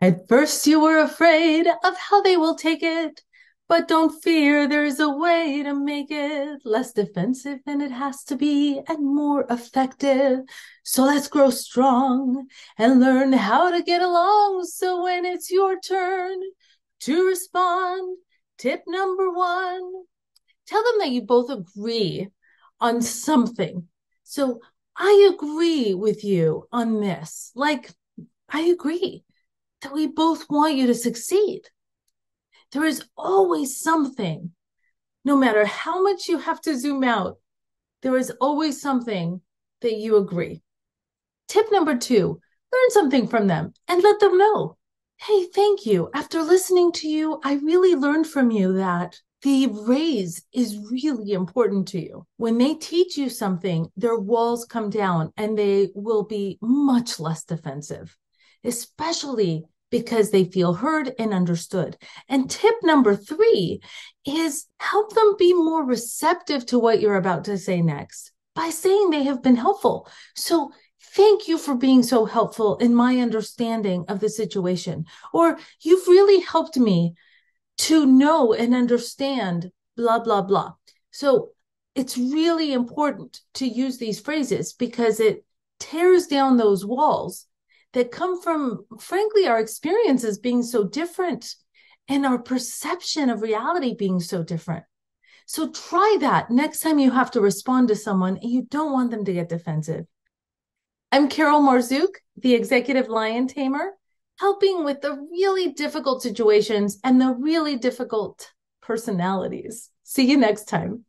At first you were afraid of how they will take it, but don't fear, there's a way to make it less defensive than it has to be and more effective. So let's grow strong and learn how to get along. So when it's your turn to respond, tip number one, tell them that you both agree on something. So I agree with you on this. Like, I agree that we both want you to succeed. There is always something, no matter how much you have to zoom out, there is always something that you agree. Tip number two learn something from them and let them know. Hey, thank you. After listening to you, I really learned from you that the raise is really important to you. When they teach you something, their walls come down and they will be much less defensive especially because they feel heard and understood. And tip number three is help them be more receptive to what you're about to say next by saying they have been helpful. So thank you for being so helpful in my understanding of the situation. Or you've really helped me to know and understand blah, blah, blah. So it's really important to use these phrases because it tears down those walls that come from, frankly, our experiences being so different and our perception of reality being so different. So try that next time you have to respond to someone and you don't want them to get defensive. I'm Carol Marzouk, the executive lion tamer, helping with the really difficult situations and the really difficult personalities. See you next time.